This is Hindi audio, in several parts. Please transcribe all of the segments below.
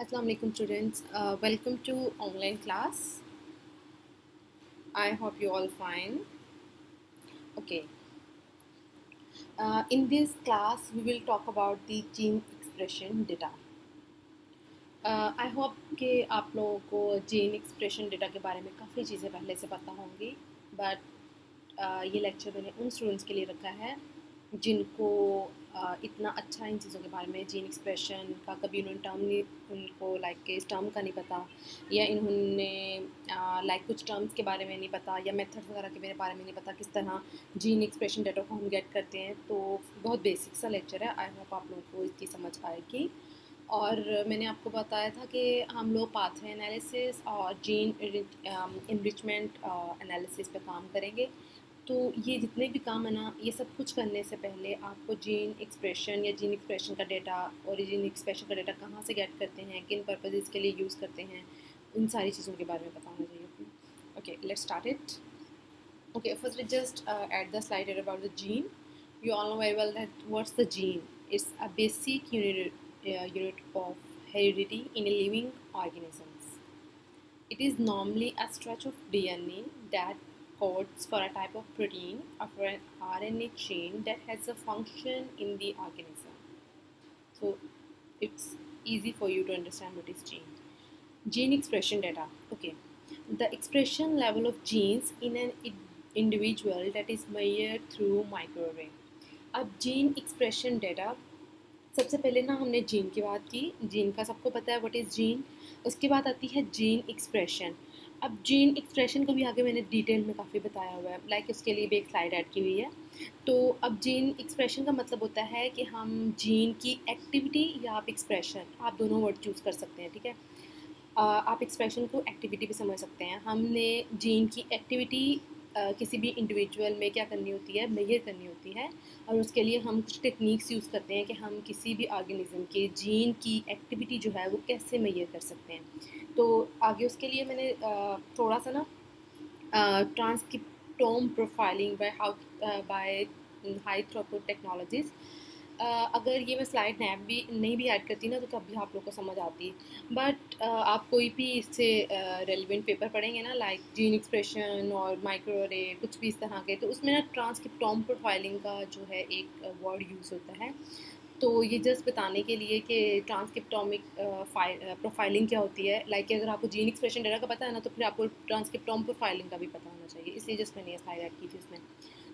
Assalamu alaikum students. Uh, welcome to online class. I hope you all fine. Okay. Uh, in this class, we will talk about the gene expression data. I uh, hope कि आप लोगों को जीन एक्सप्रेशन डेटा के बारे में काफ़ी चीज़ें पहले से पता होंगी बट uh, ये लेक्चर मैंने उन स्टूडेंट्स के लिए रखा है जिनको इतना अच्छा इन चीज़ों के बारे में जीन एक्सप्रेशन का कभी उन्होंने टर्म नहीं, उनको लाइक इस टर्म का नहीं पता, या इन्होंने लाइक कुछ टर्म्स के बारे में नहीं पता, या मेथड्स वगैरह के मेरे बारे में नहीं पता किस तरह जीन एक्सप्रेशन डेटा को हम गेट करते हैं तो बहुत बेसिक सा लेक्चर है। आई होप आप लोगों को इसकी समझ आएगी। और मैंने आपको बताया था कि हम लोग पाथवे एनालिसिस और जीन इनरिचमेंट एनालिसिस पे काम करेंगे। तो ये जितने भी काम है ना, ये सब कुछ करने से पहले आपको जीन एक्सप्रेशन या जीन एक्सप्रेशन का डेटा और जीन एक्सप्रेशन का डेटा कहाँ से गेट करते हैं, किन पर्पजेज के लिए यूज़ करते हैं, उन सारी चीज़ों के बारे में पता होना चाहिए okay let start it okay first just at the slide about the gene you all know very well that what's the gene it's a basic unit of heredity in a living organisms it is normally a stretch of D N A that codes for a type of protein or for an RNA chain that has a function in the organism. So it's easy for you to understand what is gene. Gene expression data. Okay. The expression level of genes in an individual that is measured through microarray. अब जीन एक्सप्रेशन डेटा सबसे पहले ना हमने जीन की बात की जीन का सबको पता है व्हाट इज़ जीन उसके बाद आती है जीन एक्सप्रेशन अब जीन एक्सप्रेशन को भी आगे मैंने डिटेल में काफ़ी बताया हुआ है। लाइक like इसके लिए भी एक स्लाइड ऐड की हुई है। तो अब जीन एक्सप्रेशन का मतलब होता है कि हम जीन की एक्टिविटी या आप एक्सप्रेशन आप दोनों वर्ड चूज़ कर सकते हैं, ठीक है? आप एक्सप्रेशन को एक्टिविटी भी समझ सकते हैं। हमने जीन की एक्टिविटी किसी भी इंडिविजुअल में क्या करनी होती है मेजर करनी होती है और उसके लिए हम कुछ टेक्निक्स यूज़ करते हैं कि हम किसी भी ऑर्गेनिज्म के जीन की एक्टिविटी जो है वो कैसे मेजर कर सकते हैं। तो आगे उसके लिए मैंने थोड़ा सा ना transcriptome profiling by how by high throughput technologies अगर ये मैं स्लाइड नैप भी नहीं भी ऐड करती ना तो तब भी आप लोग को समझ आती। बट आप कोई भी इससे रेलिवेंट पेपर पढ़ेंगे ना लाइक जीन एक्सप्रेशन और माइक्रो रे कुछ भी इस तरह के तो उसमें ना ट्रांसक्रिप्टॉम प्रोफाइलिंग का जो है एक वर्ड यूज़ होता है। तो ये जस्ट बताने के लिए कि ट्रांसक्रिप्टोमिक प्रोफाइलिंग क्या होती है। लाइक like अगर आपको जीन एक्सप्रेशन डेटा का पता है ना तो फिर आपको ट्रांसक्रिप्टॉम प्रोफाइलिंग का भी पता होना चाहिए। इसलिए जस्ट मैंने ये ऐड की थी उसमें।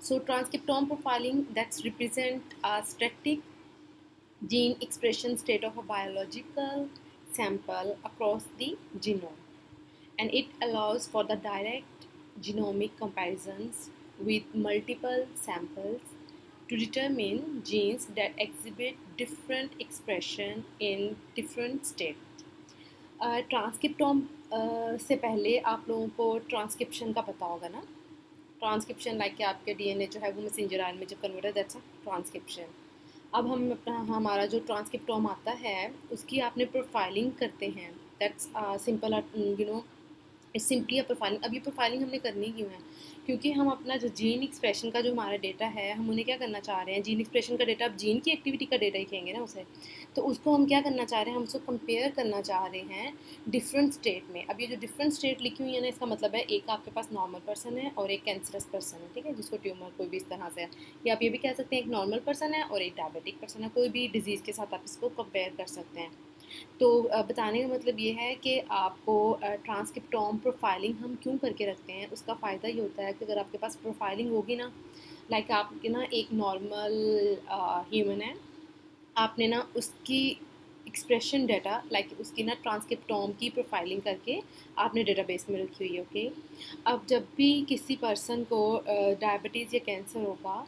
So transcriptome profiling that's represent a static gene expression state of a biological sample across the genome and it allows for the direct genomic comparisons with multiple samples to determine genes that exhibit different expression in different state. Transcriptome uh, uh, से पहले आप लोगों को ट्रांसक्रिप्शन का पता होगा ना ट्रांसक्रिप्शन लाइक आपके डीएनए जो है वो मैसेंजर आर में जब कन्वर्ट दैट्स अ ट्रांसक्रिप्शन अब हम अपना, हमारा जो ट्रांसक्रिप्टोम आता है, उसकी आपने प्रोफाइलिंग करते हैं. That's simple you know simply profiling अब ये प्रोफाइलिंग हमने करनी क्यों है? क्योंकि हम अपना जो जीन एक्सप्रेशन का जो हमारा डेटा है, हम उन्हें क्या करना चाह रहे हैं? जीन एक्सप्रेशन का डेटा अब जीन की एक्टिविटी का डेटा ही कहेंगे ना उसे। तो उसको हम क्या करना चाह रहे हैं? हम उसको कंपेयर करना चाह रहे हैं डिफरेंट स्टेट में। अब ये जो डिफरेंट स्टेट लिखी हुई है ना, इसका मतलब है एक आपके पास नॉर्मल पर्सन है और एक कैंसरस पर्सन है, ठीक है? जिसको ट्यूमर कोई भी इस तरह से है। या आप ये भी कह सकते हैं एक नॉर्मल पर्सन है और एक डायबिटिक पर्सन है। कोई भी डिज़ीज़ के साथ आप इसको कंपेयर कर सकते हैं। तो बताने का मतलब ये है कि आपको ट्रांसक्रिप्टॉम प्रोफाइलिंग हम क्यों करके रखते हैं, उसका फ़ायदा ये होता है कि अगर आपके पास प्रोफाइलिंग होगी ना लाइक आपके ना एक नॉर्मल ह्यूमन है, आपने ना उसकी एक्सप्रेशन डाटा लाइक उसकी ना ट्रांसक्रिप्टॉम की प्रोफाइलिंग करके आपने डेटाबेस में रखी हुई है ओके अब जब भी किसी पर्सन को डायबिटीज़ या कैंसर होगा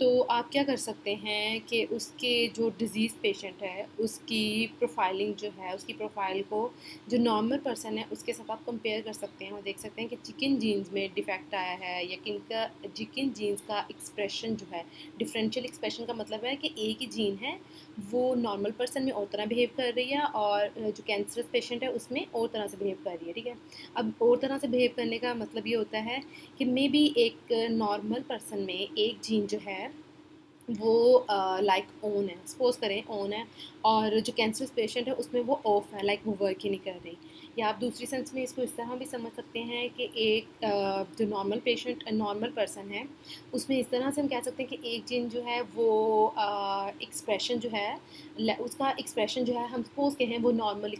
तो आप क्या कर सकते हैं कि उसके जो डिज़ीज़ पेशेंट है, उसकी प्रोफाइलिंग जो है, उसकी प्रोफ़ाइल को जो नॉर्मल पर्सन है, उसके साथ आप कंपेयर कर सकते हैं और देख सकते हैं कि चिकन जीन्स में डिफेक्ट आया है या किन का चिकन जीन्स का एक्सप्रेशन जो है डिफरेंशियल एक्सप्रेशन का मतलब है कि एक ही जीन है, वो नॉर्मल पर्सन में और तरह बिहेव कर रही है और जो कैंसरस पेशेंट है, उसमें और तरह से बिहेव कर रही है, ठीक है? अब और तरह से बिहेव करने का मतलब ये होता है कि मे बी एक नॉर्मल पर्सन में एक जीन जो है वो लाइक ऑन है। सपोज़ करें ऑन है और जो कैंसर पेशेंट है, उसमें वो ऑफ़ है लाइक वो वर्क ही नहीं कर रही। या आप दूसरी सेंस में इसको इस तरह भी समझ सकते हैं कि एक जो नॉर्मल पेशेंट नॉर्मल पर्सन है, उसमें इस तरह से हम कह सकते हैं कि एक जिन जो है वो एक्सप्रेशन जो है उसका एक्सप्रेशन जो है हम सपोज़ के हैं वो नॉर्मल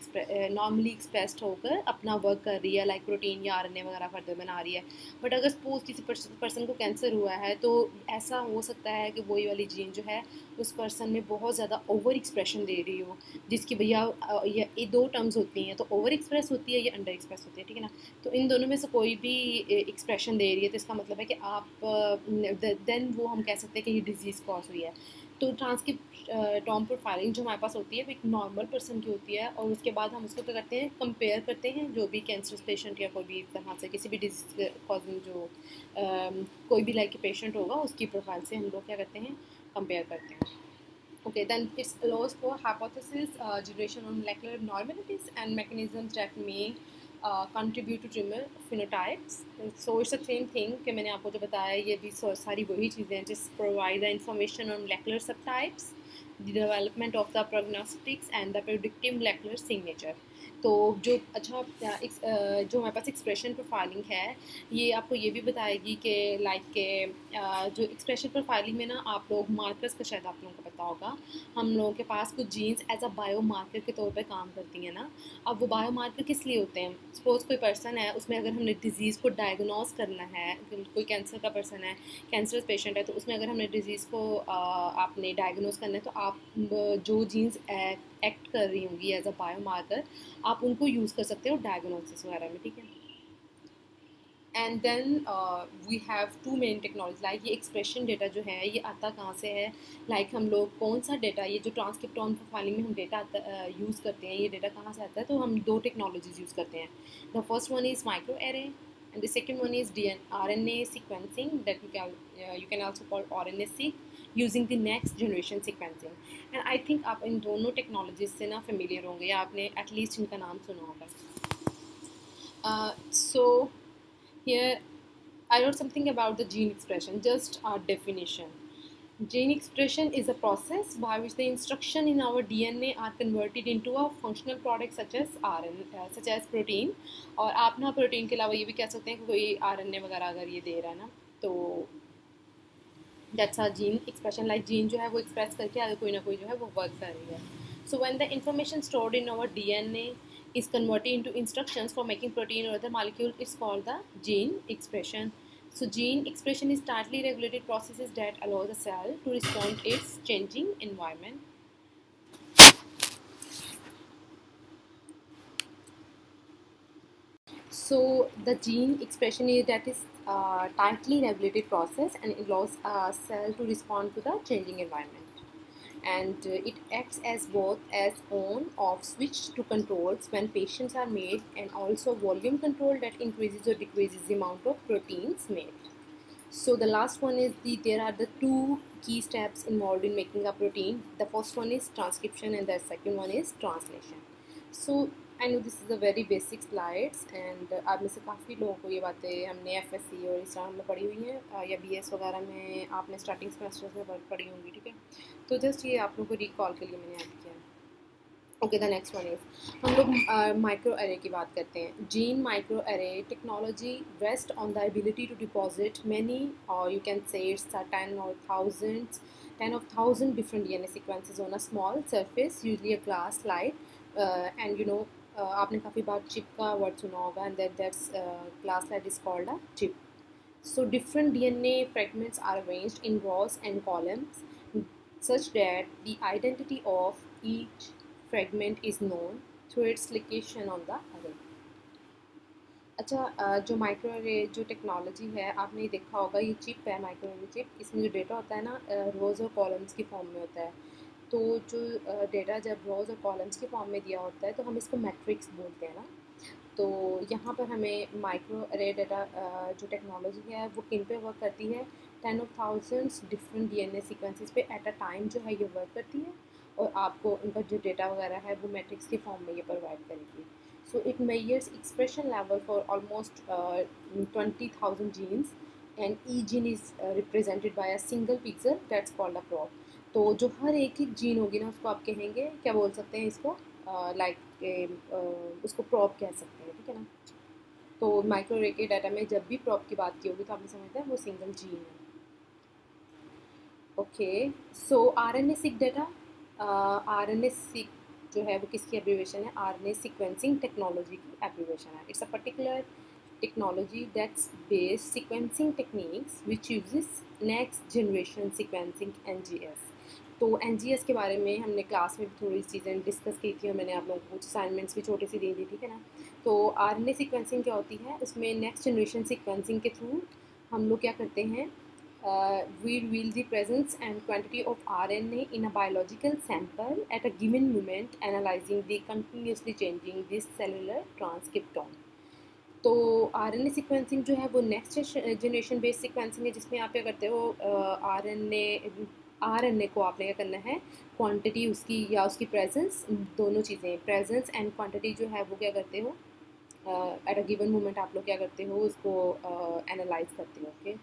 नॉर्मली एक्सप्रेस्ड होकर अपना वर्क कर रही है लाइक प्रोटीन या आर वगैरह फर्दर बना रही है। बट अगर सपोज़ किसी पर्सन को कैंसर हुआ है तो ऐसा हो सकता है कि वही वाली जीन जो है, उस पर्सन में बहुत ज़्यादा ओवर एक्सप्रेशन दे रही हो, जिसकी भैया ये दो टर्म्स होती हैं तो ओवर एक्सप्रेस होती है या अंडर एक्सप्रेस होती है ठीक है ना? तो इन दोनों में से कोई भी एक्सप्रेशन दे रही है तो इसका मतलब है कि आप देन वो हम कह सकते हैं कि ये डिज़ीज़ कॉज हुई है। तो ट्रांसक्रिप टॉम प्रोफाइलिंग जो हमारे पास होती है वो एक नॉर्मल पर्सन की होती है और उसके बाद हम उसको क्या करते हैं कंपेयर करते हैं जो भी कैंसर पेशेंट या कोई भी तरह से किसी भी डिज़ीज़ कॉजिंग जो आ, कोई भी लाइक पेशेंट होगा उसकी प्रोफ़ाइल से हम लोग क्या करते हैं कंपेयर करते हैं। Okay, then it allows for hypothesis uh, generation on molecular abnormalities and mechanisms that may contribute to tumour phenotypes so it's the same thing कि मैंने आपको जो बताया ये भी सारी वही चीज़ें हैं जिस provide the information on molecular subtypes the development of the prognostics and the predictive molecular signature तो जो अच्छा जो हमारे पास एक्सप्रेशन प्रोफाइलिंग है, ये आपको ये भी बताएगी कि लाइक के जो एक्सप्रेशन प्रोफाइलिंग में ना आप लोग मार्कर्स का शायद आप लोगों को पता होगा। हम लोगों के पास कुछ genes as a biomarker के तौर पे काम करती हैं ना। अब वो बायो मार्कर किस लिए होते हैं? सपोज़ कोई पर्सन है, उसमें अगर हमने डिज़ीज़ को डायग्नोज करना है कोई कैंसर का पर्सन है कैंसर पेशेंट है तो उसमें अगर हमने डिज़ीज़ को आपने डायग्नोज करना है तो आप, जो जीन्स एक्ट कर रही होंगी एज अ बायो मार्कर आप उनको यूज़ कर सकते हो डायग्नोसिस वगैरह में ठीक है? And then we have two main technology like ये एक्सप्रेशन डेटा जो है ये आता कहाँ से है? लाइक like हम लोग कौन सा डेटा ये जो ट्रांसक्रिप्टॉन प्रोफाइलिंग में हम डेटा आता यूज़ uh, करते हैं ये डेटा कहाँ से आता है? तो हम दो टेक्नोलॉजीज़ यूज़ करते हैं। The first one is microarray and the second one is DN, RNA sequencing that you can uh, you can also call RNA-seq using the next generation sequencing and I think आप इन दोनों टेक्नोलॉजीज़ से ना फेमिलियर होंगे या आपने एटलीस्ट इनका नाम सुना होगा। So here I note something about the gene expression just our definition Gene expression is a process by which the instruction in our DNA are converted into a functional product such as RNA, uh, such as protein. और आप ना प्रोटीन के अलावा ये भी कह सकते हैं कि कोई आर एन ए वगैरह अगर ये दे रहा है ना तो जैसा जीन एक्सप्रेशन लाइक जीन जो है वो एक्सप्रेस करके अगर कोई ना कोई जो है वो वर्क कर रही है so when the information stored in our D N A is converted into instruction for making protein और other molecule is call the gene expression so gene expression is tightly regulated process that allow the cell to respond its changing environment so the gene expression is, that is uh, tightly regulated process and allows a cell to respond to the changing environment. And uh, it acts as both as on off switch to controls when patients are made and also volume control that increases or decreases the amount of proteins made. So the last one is the there are the two key steps involved in making a protein. The first one is transcription and the second one is translation. So I know this is a very basic slides and आप में से काफ़ी लोगों को ये बातें हमने एफ़ एस सी और इस तरह में पढ़ी हुई हैं। या बी एस वगैरह में आपने स्टार्टिंग सेमेस्टर से पढ़ी होंगी, ठीक है? तो जस्ट ये आप लोगों को रिकॉल के लिए मैंने ऐड किया है। Okay the next one is हम लोग माइक्रो एरे की बात करते हैं। Gene microarray technology rest on the ability to deposit many और यू कैन से टेन और thousands ten of thousand different D N A sequences on a small surface usually a glass slide and you know Uh, आपने काफ़ी बार चिप का वर्ड सुना होगा and that that's class that is called a chip so different D N A fragments are arrange in rows and columns such that the identity of each fragment is known through its location on the array अच्छा uh, जो माइक्रो एरे जो टेक्नोलॉजी है, आपने देखा होगा, ये चिप है माइक्रो एरे चिप इसमें जो डेटा होता है ना uh, रोज और कॉलम्स के फॉर्म में होता है। तो जो डेटा जब रोज़ और कॉलम्स के फॉर्म में दिया होता है तो हम इसको मैट्रिक्स बोलते हैं ना। तो यहाँ पर हमें माइक्रो अरे डेटा जो टेक्नोलॉजी है, वो किन पे वर्क करती है? Ten of thousands different D N A sequences पे एट अ टाइम जो है, ये वर्क करती है। और आपको उनका जो डेटा वगैरह है, वो मैट्रिक्स के फॉर्म में ये प्रोवाइड करेगी। So it measures expression level for almost twenty thousand genes and each gene is represented by a single pixel that's called a probe तो जो हर एक एक जीन होगी ना, उसको आप कहेंगे, क्या बोल सकते हैं इसको? लाइक उसको प्रॉप कह सकते हैं, ठीक है ना? तो माइक्रो रे के डाटा में जब भी प्रॉप की बात की होगी तो आपने समझते हैं वो सिंगल जीन है। Okay so R N A seq data R N A seq जो है वो किसकी एब्रीवेशन है? R N A sequencing technology की एब्रीवेशन है। It's a particular technology that's based sequencing techniques, which uses next generation sequencing NGS तो एनजीएस के बारे में हमने क्लास में भी थोड़ी चीज़ें डिस्कस की थी और मैंने आप लोगों को कुछ असाइनमेंट्स भी छोटे सी दे दी, ठीक है ना? तो आर एन ए सिक्वेंसिंग क्या होती है? उसमें नेक्स्ट जनरेशन सिक्वेंसिंग के थ्रू हम लोग क्या करते हैं? We reveal the presence and quantity of R N A in a biological sample at a given moment analysing the continuously changing this cellular transcriptome तो आर एन ए सिक्वेंसिंग जो है वो नेक्स्ट जनरेशन बेस्ड सिक्वेंसिंग है जिसमें आप क्या करते हो R N A R N A को आपने क्या करना है क्वांटिटी उसकी या उसकी प्रेजेंस दोनों चीज़ें प्रेजेंस एंड क्वांटिटी जो है वो क्या करते हो एट अ गिवन मोमेंट आप लोग क्या करते हो उसको एनालाइज uh, करते हो ओके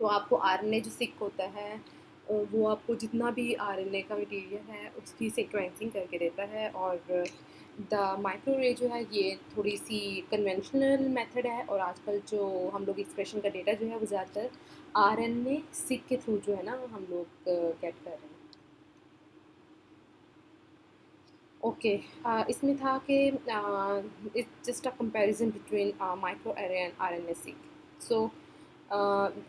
तो आपको आर एन ए जो सिक होता है वो आपको जितना भी आर एन ए का मटीरियल है उसकी सिक्वेंसिंग करके देता है और द माइक्रो रे जो है, ये थोड़ी सी कन्वेंशनल मेथड है और आजकल जो हम लोग एक्सप्रेशन का डेटा जो है, वो ज़्यादातर आर एन ए सिक के थ्रू जो है ना हम लोग गेट कर रहे हैं। ओके इसमें था कि it's just a comparison between microarray and R N A seq so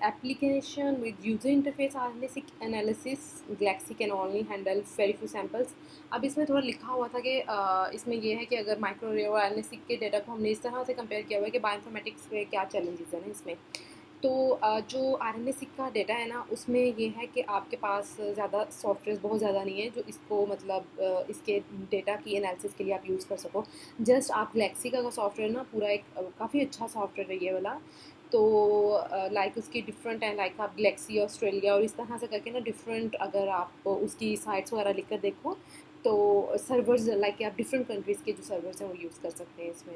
application with user interface RNA analysis Galaxy can only handle, very few samples. अब इसमें थोड़ा लिखा हुआ था कि इसमें यह है कि अगर माइक्रो रे और आर के डेटा को हमने इस तरह से कंपेयर किया हुआ है कि बायोइन्फॉर्मेटिक्स में क्या चैलेंजेस हैं इसमें। तो जो आर एन का डेटा है ना, उसमें ये है कि आपके पास ज़्यादा सॉफ्टवेयर बहुत ज़्यादा नहीं है जो इसको मतलब इसके डेटा की एनालिसिस के लिए आप यूज़ कर सको। जस्ट आप गलेक्सी का सॉफ्टवेयर ना, पूरा एक काफ़ी अच्छा सॉफ्टवेयर है ये वाला। तो लाइक uh, उसकी डिफरेंट हैं लाइक आप गलेक्सी ऑस्ट्रेलिया और इस तरह से करके ना डिफरेंट अगर आप उसकी साइट्स वगैरह लिख कर देखो तो सर्वर्स लाइक आप डिफरेंट कंट्रीज़ के जो सर्वर्स हैं वो यूज़ कर सकते हैं इसमें।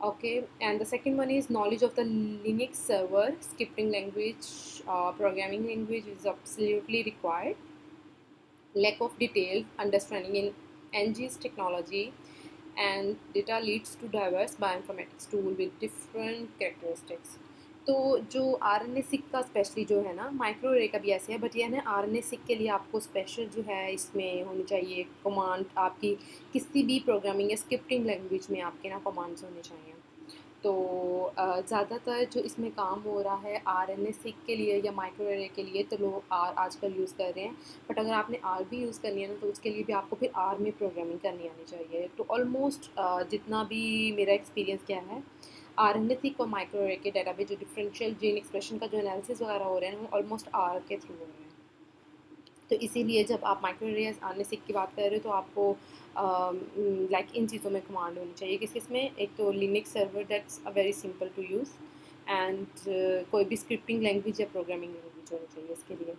Okay and the second one is knowledge of the Linux server scripting language programming language is absolutely required lack of detail understanding in NG's technology and data leads to diverse bioinformatics tool with different characteristics. तो जो आर एन ए सिक का स्पेशली जो है ना माइक्रो रे का भी ऐसे है बट ये ना आर एन ए सिक के लिए आपको स्पेशल जो है इसमें होनी चाहिए कमांड आपकी किसी भी प्रोग्रामिंग या स्क्रिप्टिंग लैंग्वेज में आपके ना कमांड्स होने चाहिए। तो ज़्यादातर जो इसमें काम हो रहा है आर एन ए सिक के लिए या माइक्रो रे के लिए तो लोग आर आजकल यूज़ कर रहे हैं बट अगर आपने आर भी यूज़ करनी है ना तो उसके लिए भी आपको फिर आर में प्रोग्रामिंग करनी आनी चाहिए। तो ऑलमोस्ट जितना भी मेरा एक्सपीरियंस क्या है आर एन एथिक और माइक्रो के डाटा जो डिफरेंशियल जीन एक्सप्रेशन का जो एनालिसिस वगैरह हो रहे हैं, वो ऑलमोस्ट आर के थ्रू हो रहे हैं। तो इसीलिए जब आप माइक्रो रे आर एन की बात कर रहे हो तो आपको लाइक इन चीज़ों में कमांड होनी चाहिए। किस किसमें? एक तो Linux server that's a very simple to use and कोई भी स्क्रिप्टिंग लैंग्वेज या प्रोग्रामिंग लैंग्वेज होनी चाहिए इसके लिए।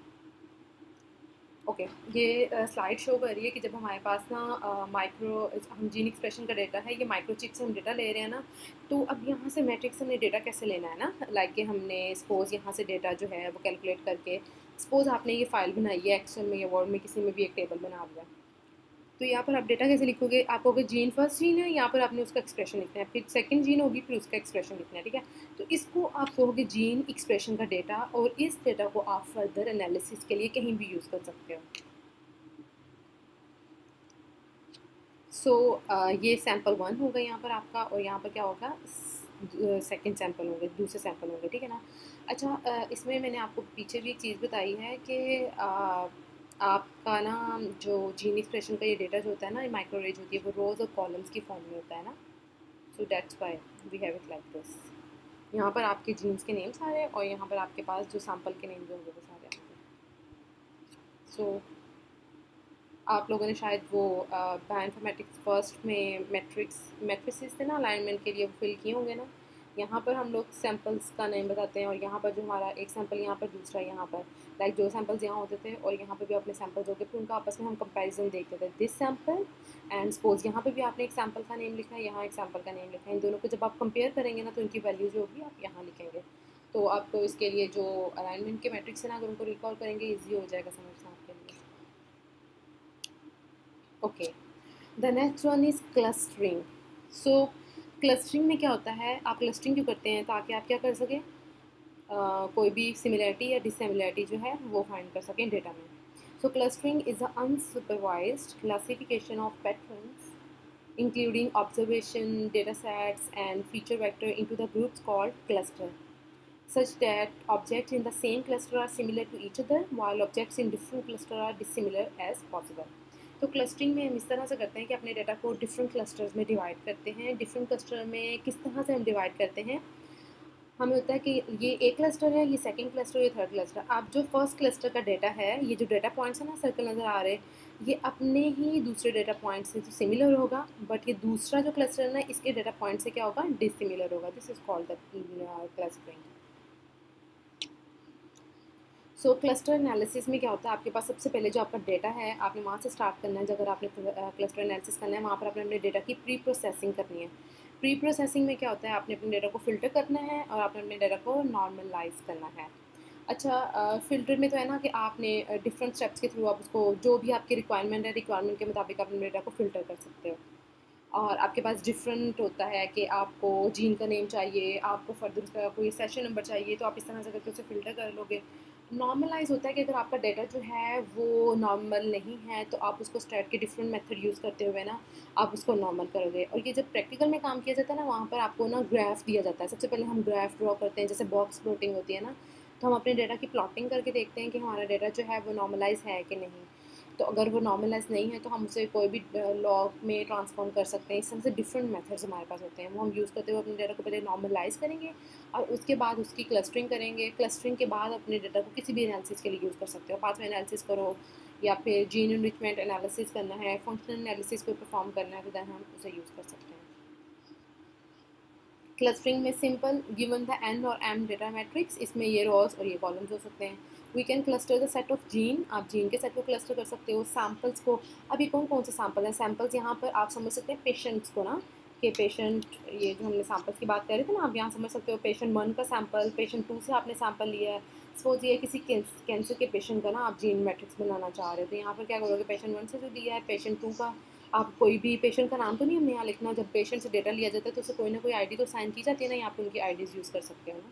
ओके okay, ये स्लाइड शो कर रही है कि जब हमारे पास ना माइक्रो हम जीन एक्सप्रेशन का डेटा है ये माइक्रो चिप से हम डेटा ले रहे हैं ना तो अब यहाँ से मैट्रिक्स हमने डेटा कैसे लेना है ना? लाइक कि हमने सपोज़ यहाँ से डेटा जो है वो कैलकुलेट करके सपोज़ आपने ये फ़ाइल बनाई है एक्सेल में या वर्ड में किसी में भी एक टेबल बना दिया। तो यहाँ पर आप डेटा कैसे लिखोगे? आप कहोगे जीन फ़र्स्ट जीन है यहाँ पर आपने उसका एक्सप्रेशन लिखना है फिर सेकंड जीन होगी फिर उसका एक्सप्रेशन लिखना है ठीक है? तो इसको आप कहोगे जीन एक्सप्रेशन का डेटा और इस डेटा को आप फर्दर एनालिसिस के लिए कहीं भी यूज़ कर सकते हो। सो so, ये सैंपल वन होगा यहाँ पर आपका और यहाँ पर क्या होगा? सेकेंड सैंपल होंगे दूसरे सैंपल होंगे ठीक है ना? अच्छा इसमें मैंने आपको पीछे भी एक चीज़ बताई है कि आपका ना जो जीन एक्सप्रेशन का ये डेटा जो होता है ना ये माइक्रो रेज होती है वो रोज़ और कॉलम्स की फॉर्म में होता है ना। So that's why we have it like this यहाँ पर आपके जीन्स के नेम्स आ रहे हैं और यहाँ पर आपके पास जो सैंपल के नेम जो होंगे वो सारे सो so, आप लोगों ने शायद वो बायोइन्फॉर्मेटिक्स फ़र्स्ट में मैट्रिक्स मैट्रिक्स थे ना अलाइनमेंट के लिए फिल किए होंगे ना। यहाँ पर हम लोग सैम्पल्स का नेम बताते हैं और यहाँ पर जो हमारा एक सैंपल यहाँ पर दूसरा यहाँ पर। लाइक जो सैम्पल्स यहाँ होते थे और यहाँ पर भी अपने सैम्पल्स होते थे उनका आपस में हम कंपैरिजन देखते थे। दिस सैंपल एंड सपोज़ यहाँ पर भी आपने एक सैंपल का नेम लिखा है यहाँ एक सैंपल का नेम लिखा। है इन दोनों को जब आप कंपेयर करेंगे ना तो इनकी वैल्यू जो होगी, आप यहाँ लिखेंगे। तो आपको इसके लिए जो अलाइनमेंट के मैट्रिक्स है ना, अगर उनको रिकॉल करेंगे ईजी हो जाएगा समझना आपके लिए। Okay the next one is clustering so clustering में क्या होता है? आप क्लस्टरिंग क्यों करते हैं ताकि आप क्या कर सकें? कोई भी सिमिलैरिटी या डिसिमिलैरिटी जो है, वो फाइंड कर सकें डेटा में। So clustering is a unsupervised classification of patterns including observation data sets and feature vector into the groups called cluster such that objects in the same cluster are similar to each other while objects in different cluster are dissimilar as possible तो क्लस्टरिंग में हम इस तरह से करते हैं कि अपने डेटा को डिफरेंट क्लस्टर्स में डिवाइड करते हैं। डिफरेंट क्लस्टर में किस तरह से हम डिवाइड करते हैं? हमें होता है कि ये एक क्लस्टर है, ये सेकंड क्लस्टर ये थर्ड क्लस्टर आप जो फ़र्स्ट क्लस्टर का डेटा है, ये जो डेटा पॉइंट्स है ना सर्कल नज़र आ रहे हैं, ये अपने ही दूसरे डेटा पॉइंट से तो सिमिलर होगा बट ये दूसरा जो क्लस्टर है ना, इसके डेटा पॉइंट से क्या होगा? डिसिमिलर होगा। This is called the clustering so cluster analysis में क्या होता है? आपके पास सबसे पहले जो आपका डेटा है, आपने वहाँ से स्टार्ट करना है। अगर आपने क्लस्टर एनालिसिस करना है, वहाँ पर आपने अपने डेटा की प्री प्रोसेसिंग करनी है। प्री प्रोसेसिंग में क्या होता है? आपने अपने डेटा को फ़िल्टर करना है और आपने अपने डेटा को नॉर्मलाइज करना है। अच्छा फ़िल्टर में तो है ना कि आपने डिफरेंट स्टेप्स के थ्रू आप उसको, जो भी आपकी रिक्वायरमेंट है रिक्वायरमेंट के मुताबिक आप अपने डेटा को फ़िल्टर कर सकते हो। और आपके पास डिफरेंट होता है कि आपको जीन का नेम चाहिए, आपको फर्दर उसका कोई सेशन नंबर चाहिए तो आप इस तरह से करके उसे फ़िल्टर कर लोगे। नॉर्मलाइज होता है कि अगर आपका डेटा जो है वो नॉर्मल नहीं है तो आप उसको स्टैट के डिफरेंट मेथड यूज़ करते हुए ना, आप उसको नॉर्मल करोगे। और ये जब प्रैक्टिकल में काम किया जाता है ना, वहाँ पर आपको ना ग्राफ दिया जाता है। सबसे पहले हम ग्राफ ड्रॉ करते हैं, जैसे बॉक्स प्लॉटिंग होती है ना तो हम अपने डेटा की प्लॉटिंग करके देखते हैं कि हमारा डेटा जो है वो नॉर्मलाइज है कि नहीं। तो अगर वो नॉर्मलाइज नहीं है तो हम उसे कोई भी लॉग में ट्रांसफॉर्म कर सकते हैं। इस तरह से डिफरेंट मेथड्स हमारे पास होते हैं। वो हम यूज़ करते हुए अपने डेटा को पहले नॉर्मलाइज करेंगे और उसके बाद उसकी क्लस्टरिंग करेंगे। क्लस्टरिंग के बाद अपने डेटा को किसी भी एनालिसिस के लिए यूज़ कर सकते हो। पाथ में एनालिसिस करो या फिर जीन इनरिचमेंट एनालिसिस करना है फंक्शनल एनालिसिस को परफॉर्म करना है तो दैन हम उसे यूज़ कर सकते हैं। क्लस्टरिंग में सिंपल गिवन द एन और एम डेटा मैट्रिक्स इसमें ये रॉज और ये कॉलम्स हो सकते हैं। We can cluster the set of gene आप जीन के सेट को क्लस्टर कर सकते हो सैम्पल्स को। अभी कौन कौन से सैंपल हैं? सैम्पल्स यहाँ पर आप समझ सकते हैं पेशेंट्स को ना, कि पेशेंट ये जो हमने सैम्पल्स की बात कर रहे थे ना, आप यहाँ समझ सकते हो पेशेंट वन का सैंपल पेशेंट टू से आपने सैंपल लिया है। सपोज़ ये किसी कैंसर के पेशेंट का ना आप जीन मैट्रिक्स बनाना चाह रहे हो तो यहाँ पर क्या करोगे? पेशेंट वन से जो लिया है पेशेंट टू का। आप कोई भी पेशेंट का नाम तो नहीं हमने यहाँ लिखना। जब पेशेंट से डेटा लिया जाता है तो उसे कोई ना कोई आईडी तो साइन की जाती है ना, यहाँ पर उनकी आईडीज़ यूज़ कर सकते हो ना।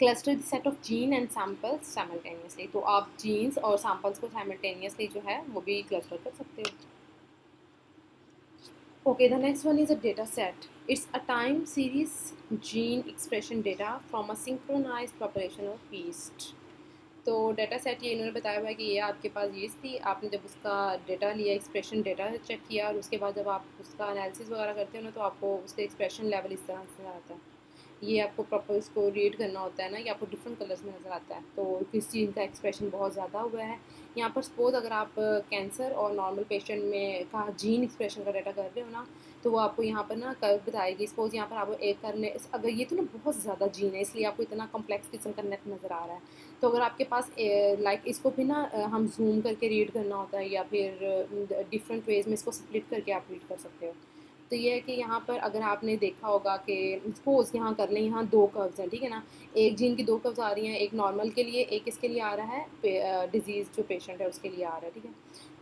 Cluster the set of gene and samples simultaneously तो आप जीन्स और सैम्पल्स को साइमल्टेनियसली जो है, वो भी क्लस्टर कर सकते हो। Okay the next one is a data set it's a time series gene expression data from a synchronise population of yeast तो डेटा सेट ये इन्होंने बताया हुआ है कि ये आपके पास ये थी, आपने जब उसका डेटा लिया एक्सप्रेशन डेटा चेक किया और उसके बाद जब आप उसका एनालिसिस वगैरह करते हो ना तो आपको उसका एक्सप्रेशन लेवल इस तरह से आता है। ये आपको प्रॉपर इसको रीड करना होता है ना, ये आपको डिफरेंट कलर्स में नज़र आता है। तो किस चीज़ का एक्सप्रेशन बहुत ज़्यादा हुआ है। यहाँ पर सपोज़ अगर आप कैंसर और नॉर्मल पेशेंट में का जीन एक्सप्रेशन का डाटा कर रहे हो ना तो वो आपको यहाँ पर ना कर्व बताएगी। सपोज़ यहाँ पर आपको एक करने, अगर ये तो ना बहुत ज़्यादा जीन है, इसलिए आपको इतना कम्प्लेक्स किस्म का नेट नज़र आ रहा है। तो अगर आपके पास लाइक इसको भी ना हम जूम करके रीड करना होता है या फिर डिफरेंट वेज में इसको स्प्लिट करके आप रीड कर सकते हो। तो ये है कि यहाँ पर अगर आपने देखा होगा कि सपोज़ यहाँ कर लें, यहाँ दो कर्व्स हैं, ठीक है ना? एक जीन की दो कर्व्स आ रही हैं, एक नॉर्मल के लिए, एक इसके लिए आ रहा है डिज़ीज़ जो पेशेंट है उसके लिए आ रहा है, ठीक है?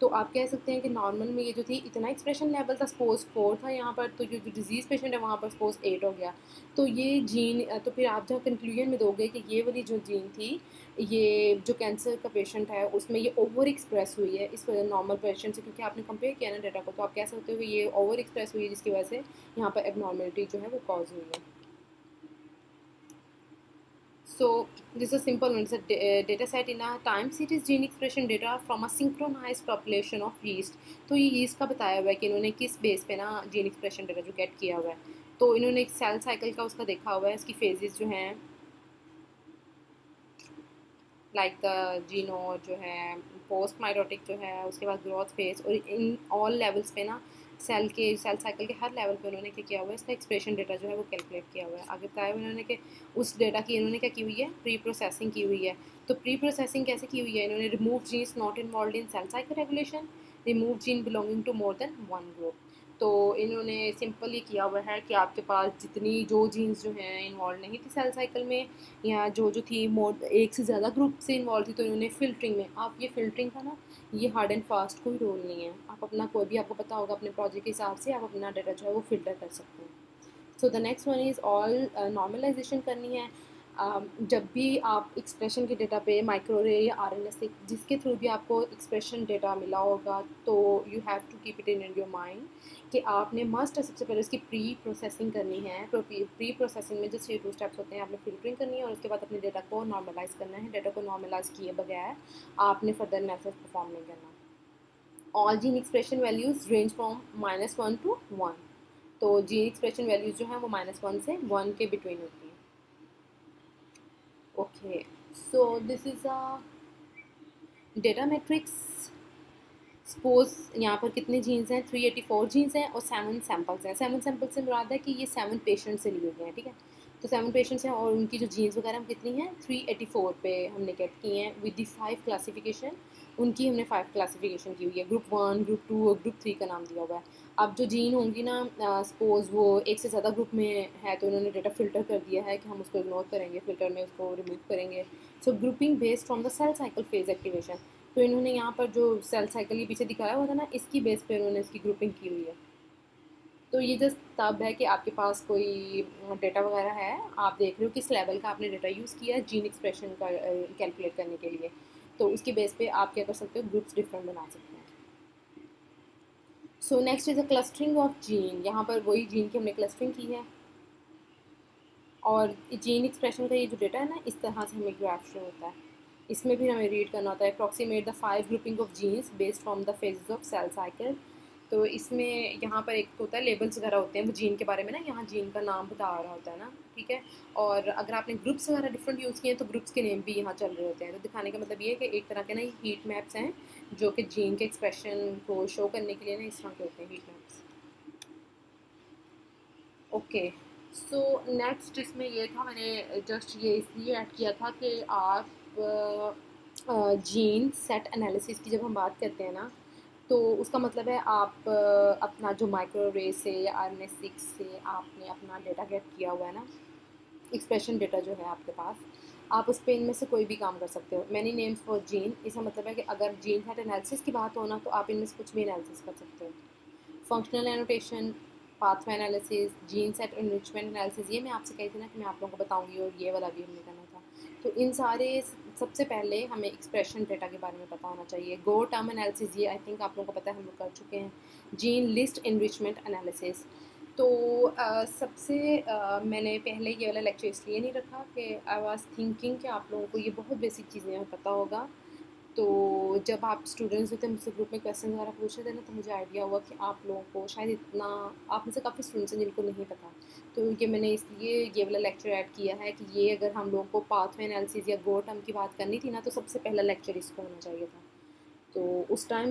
तो आप कह सकते हैं कि नॉर्मल में ये जो थी, इतना एक्सप्रेशन लेवल था सपोज़ फोर था यहाँ पर तो जो जो डिज़ीज़ पेशेंट है वहाँ पर सपोज़ एट हो गया। तो ये जीन तो फिर आप जहाँ कंक्लूजन में दोगे कि ये वाली जो जीन थी ये जो कैंसर का पेशेंट है उसमें ये ओवर एक्सप्रेस हुई है इस वजह नॉर्मल पेशेंट से क्योंकि आपने कंपेयर किया ना डेटा को तो आप कह सकते हो कि ये ओवर एक्सप्रेस हुई है जिसकी वजह से यहाँ पर एबनॉर्मेलिटी जो है वो कॉज हुई है this is a simple one. It's a uh, data a time series gene expression data from a synchronized population of yeast. तो ये yeast का बताया हुआ है कि इन्होंने किस बेस पे ना जीन एक्सप्रेशन डेटा जो गेट किया हुआ है तो इन्होंने एक सेल साइकिल का उसका देखा हुआ है इसकी फेजेस जो हैं लाइक द जीनो जो है पोस्ट माइटोटिक जो है, उसके बाद ग्रोथ फ़ेज़ और इन ऑल लेवल्स पे ना सेल के सेल साइकिल के हर लेवल पे उन्होंने क्या किया हुआ है, इसका एक्सप्रेशन डेटा जो है वो कैलकुलेट किया हुआ है। आगे बताया उन्होंने कि उस डेटा की इन्होंने क्या की हुई है प्री प्रोसेसिंग की हुई है। तो प्री प्रोसेसिंग कैसे की हुई है? इन्होंने remove genes not involve in cell cycle regulation remove gene belonging to more than one group तो इन्होंने सिंपल ये किया हुआ है कि आपके पास जितनी जो जीन्स जो हैं इन्वॉल्व नहीं थी सेल साइकिल में, या जो जो थी मोड एक से ज़्यादा ग्रुप से इन्वॉल्व थी तो इन्होंने फ़िल्टरिंग में, आप ये फ़िल्टरिंग था ना, ये हार्ड एंड फास्ट कोई रोल नहीं है। आप अपना कोई भी, आपको पता होगा अपने प्रोजेक्ट के हिसाब से आप अपना डाटा जो है वो फ़िल्टर कर सकते हैं। So the next one is all normalisation करनी है। जब भी आप एक्सप्रेशन के डेटा पे माइक्रोरे या आर एन एस जिसके थ्रू भी आपको एक्सप्रेशन डेटा मिला होगा तो you have to keep it in your mind कि आपने मस्ट सबसे पहले उसकी प्री प्रोसेसिंग करनी है। प्री प्रोसेसिंग में जो सी टू स्टेप्स होते हैं, आपने फिल्टरिंग करनी है और उसके बाद अपने डेटा को नॉर्मलाइज करना है। डेटा को नॉर्मलाइज किए बगैर आपने फर्दर मैसेज परफॉर्म नहीं करना। All gene expression values range from minus one to one तो जीन एक्सप्रेशन वैल्यूज़ जो हैं, वो माइनस वन से वन के बिटवीन होती हैं। Okay, so this is a data matrix. Suppose यहाँ पर कितने जीन्स हैं? थ्री एटी फोर जीन्स हैं और सेवन सैम्पल्स हैं। सेवन सैम्पल्स से मुराद है कि ये सेवन पेशेंट से लिए गए हैं, ठीक है? तो सेवन पेशेंट्स हैं और उनकी जो जीन्स वगैरह हम कितनी हैं? थ्री एटी फोर पे हमने गेट की हैं विद दी फाइव क्लासिफिकेशन उनकी हमने फाइव क्लासिफिकेशन की हुई है। ग्रुप वन ग्रुप टू और ग्रुप थ्री का नाम दिया हुआ है। अब जो जीन होंगी ना सपोज़ वो एक से ज़्यादा ग्रुप में है तो उन्होंने डेटा फ़िल्टर कर दिया है कि हम उसको इग्नोर करेंगे फ़िल्टर में उसको रिमूव करेंगे। So grouping based from the cell cycle phase activation तो इन्होंने यहाँ पर जो सेल साइकिल ये पीछे दिखाया हुआ था ना, इसकी बेस पर उन्होंने इसकी ग्रुपिंग की हुई है। तो ये जस्ट तब है कि आपके पास कोई डेटा वगैरह है। आप देख रहे हो किस लेवल का आपने डेटा यूज़ किया जीन एक्सप्रेशन का कैलकुलेट करने के लिए। तो उसके बेस पे आप क्या कर सकते हो? ग्रुप्स डिफरेंट बना सकते हैं। So next is a clustering of gene यहाँ पर वही जीन की हमने क्लस्टरिंग की है। और जीन एक्सप्रेशन का ये जो डेटा है ना, इस तरह से हमें ग्राफ शो होता है। इसमें भी हमें रीड करना होता है। Approximate the five grouping of genes based from the phases of cell cycle तो इसमें यहाँ पर एक होता है लेबल्स वगैरह होते हैं, वो जीन के बारे में ना, यहाँ जीन का नाम बता रहा होता है ना, ठीक है? और अगर आपने ग्रुप्स वगैरह डिफरेंट यूज़ किए हैं तो ग्रुप्स के नेम भी यहाँ चल रहे होते हैं। तो दिखाने का मतलब ये है कि एक तरह के ना ये हीट मैप्स हैं, जो कि जीन के एक्सप्रेशन को शो करने के लिए ना इस तरह के होते हैं heat maps okay so next इसमें ये था, मैंने जस्ट ये इसलिए ऐड किया था कि आप जीन सेट एनालिसिस की जब हम बात करते हैं ना तो उसका मतलब है आप, अपना जो माइक्रोवे से या आर एन सिक्स से आपने अपना डेटा गेट किया हुआ है ना एक्सप्रेशन डेटा जो है आपके पास, आप उस पर इनमें से कोई भी काम कर सकते हो। मैनी नेम्स फॉर जीन इसका मतलब है कि अगर जीन हेड एनालिसिस की बात हो ना तो आप इनमें से कुछ भी एनालिसिस कर सकते हो। Functional annotation pathway analysis gene set enrichment analysis ये मैं आपसे कही थी ना कि मैं आप लोगों को बताऊँगी और ये वाला भी हमने करना था। तो इन सारे सबसे पहले हमें एक्सप्रेशन डेटा के बारे में पता होना चाहिए। गो टर्म एनालिसिस ये आई थिंक आप लोगों को पता है हम लोग कर चुके हैं। जीन लिस्ट इनरिचमेंट एनालिसिस तो आ, सबसे आ, मैंने पहले ये वाला लेक्चर इसलिए नहीं रखा कि आई वॉज़ थिंकिंग कि आप लोगों को ये बहुत बेसिक चीज़ें पता होगा। तो जब आप स्टूडेंट्स होते मुझसे ग्रुप में क्वेश्चन वगैरह पूछ रहे थे ना तो मुझे आइडिया हुआ कि आप लोगों को शायद इतना, आप में से काफ़ी स्टूडेंट्स हैं जिनको नहीं पता। तो ये मैंने इसलिए ये वाला लेक्चर ऐड किया है कि ये अगर हम लोगों को पाथवे एनालिसिस या गो टर्म की बात करनी थी ना तो सबसे पहला लेक्चर इसको होना चाहिए था। तो उस time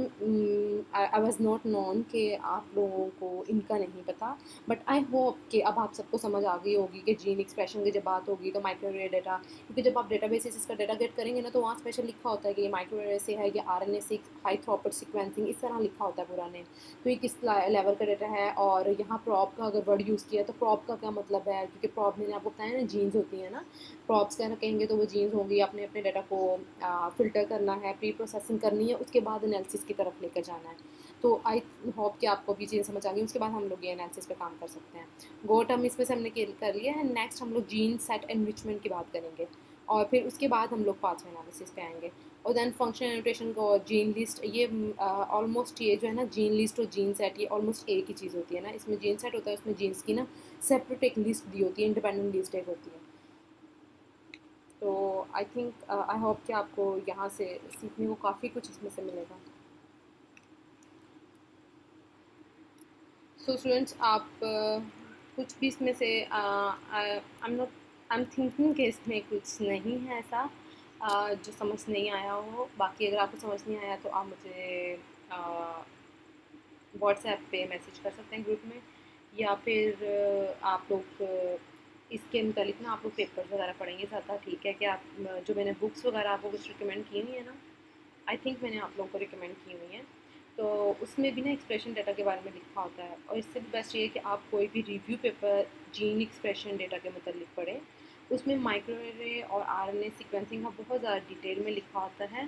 I was not known कि आप लोगों को इनका नहीं पता। बट आई होप कि अब आप सबको समझ आ गई होगी कि जीन एक्सप्रेशन की जब बात होगी तो माइक्रोवेव डेटा क्योंकि जब आप डेटा बेसिस इसका डेटा गेट करेंगे ना तो वहाँ स्पेशल लिखा होता है कि ये माइक्रोवेव से है, या R N A seq high throughput sequencing इस तरह लिखा होता है पूरा नेम तो ये किस लेवल का डेटा है और यहाँ प्रॉप का अगर वर्ड यूज़ किया तो प्रॉप का क्या मतलब है? क्योंकि प्रॉप मैंने आपको बताया ना जीन्स होती हैं ना। प्रॉप्स क्या कहेंगे तो वो जीन्स होंगी अपने अपने डेटा को फ़िल्टर करना है प्री प्रोसेसिंग करनी है, उसके बाद एनालिसिस की तरफ़ लेकर जाना है। तो आई होप कि आपको भी चीज़ें समझ आ गई, उसके बाद हम लोग ये एनालिसिस पे काम कर सकते हैं। गो टर्म इसमें से हमने कर लिया है। नेक्स्ट हम लोग जीन सेट एनरिचमेंट की बात करेंगे। और फिर उसके बाद हम लोग पाथवे एनालिसिस पे आएँगे। और देन फ़ंक्शन एनोटेशन को और जीन लिस्ट ये ऑलमोस्ट ये जो है ना जीन लिस्ट और जीन सेट ये ऑलमोस्ट एक ही चीज़ होती है ना। इसमें जीन सेट होता है, उसमें जीन्स की ना सेपरेट एक लिस्ट दी होती है इंडिपेंडेंट लिस्ट एक होती है। तो आई थिंक आई होप कि आपको यहाँ से सीखने को काफ़ी कुछ इसमें से मिलेगा। सो so, स्टूडेंट्स आप uh, कुछ भी इसमें से I am not I am thinking कि इसमें कुछ नहीं है ऐसा uh, जो समझ नहीं आया हो। बाकी अगर आपको समझ नहीं आया तो आप मुझे व्हाट्सएप uh, पे मैसेज कर सकते हैं ग्रुप में या फिर uh, आप लोग इसके मतलब ना आप लोग पेपर्स वगैरह पढ़ेंगे ज़्यादा, ठीक है? कि आप, जो मैंने बुक्स वगैरह आपको कुछ रिकमेंड की हुई है ना आई थिंक मैंने आप लोगों को रिकमेंड की हुई है। तो उसमें भी ना एक्सप्रेशन डेटा के बारे में लिखा होता है और इससे भी बेस्ट ये है कि आप कोई भी review paper gene expression data के मतलब पढ़ें। उसमें माइक्रोवे और आर एन ए सिक्वेंसिंग का बहुत ज़्यादा डिटेल में लिखा होता है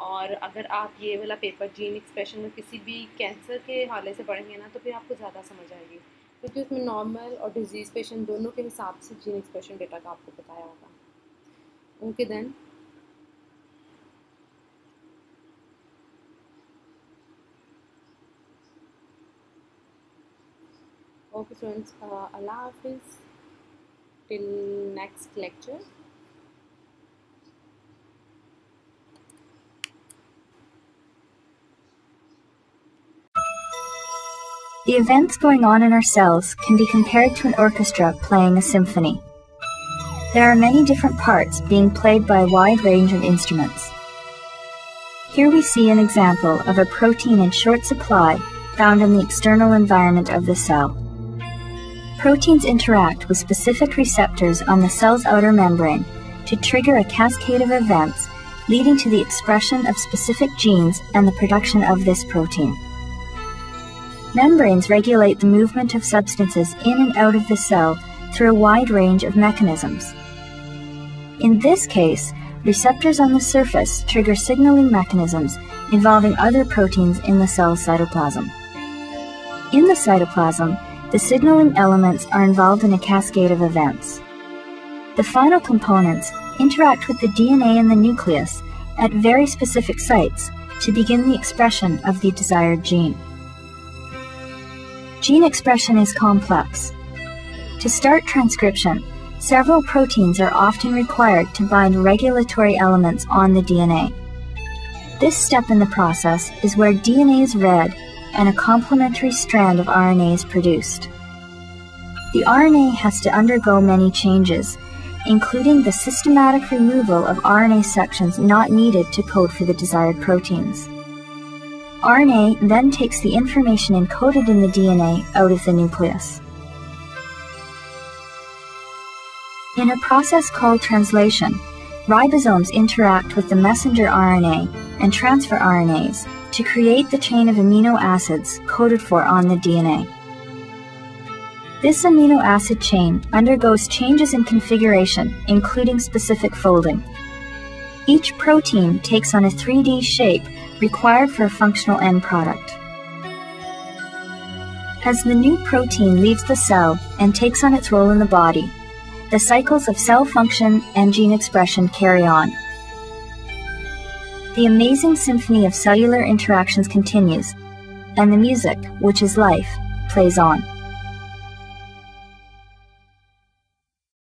और अगर आप ये वाला पेपर जीन एक्सप्रेशन में किसी भी कैंसर के हवाले से पढ़ेंगे ना तो फिर आपको ज़्यादा समझ आएगी। क्योंकि उसमें नॉर्मल और डिज़ीज़ पेशेंट दोनों के हिसाब से जीन एक्सप्रेशन डेटा का आपको बताया होगा। Okay then okay uh, allah hafiz till next lecture. The events going on in our cells can be compared to an orchestra playing a symphony. There are many different parts being played by a wide range of instruments. Here we see an example of a protein in short supply found in the external environment of the cell. Proteins interact with specific receptors on the cell's outer membrane to trigger a cascade of events leading to the expression of specific genes and the production of this protein. Membranes regulate the movement of substances in and out of the cell through a wide range of mechanisms. In this case, receptors on the surface trigger signaling mechanisms involving other proteins in the cell's cytoplasm. In the cytoplasm, the signaling elements are involved in a cascade of events. The final components interact with the DNA in the nucleus at very specific sites to begin the expression of the desired gene. Gene expression is complex. To start transcription, several proteins are often required to bind regulatory elements on the DNA. This step in the process is where DNA is read and a complementary strand of RNA is produced. The RNA has to undergo many changes, including the systematic removal of RNA sections not needed to code for the desired proteins. RNA then takes the information encoded in the DNA out of the nucleus. In a process called translation, ribosomes interact with the messenger RNA and transfer RNAs to create the chain of amino acids coded for on the DNA. This amino acid chain undergoes changes in configuration, including specific folding. Each protein takes on a 3D shape required for a functional end product. As the new protein leaves the cell and takes on its role in the body, the cycles of cell function and gene expression carry on. The amazing symphony of cellular interactions continues, and the music, which is life, plays on.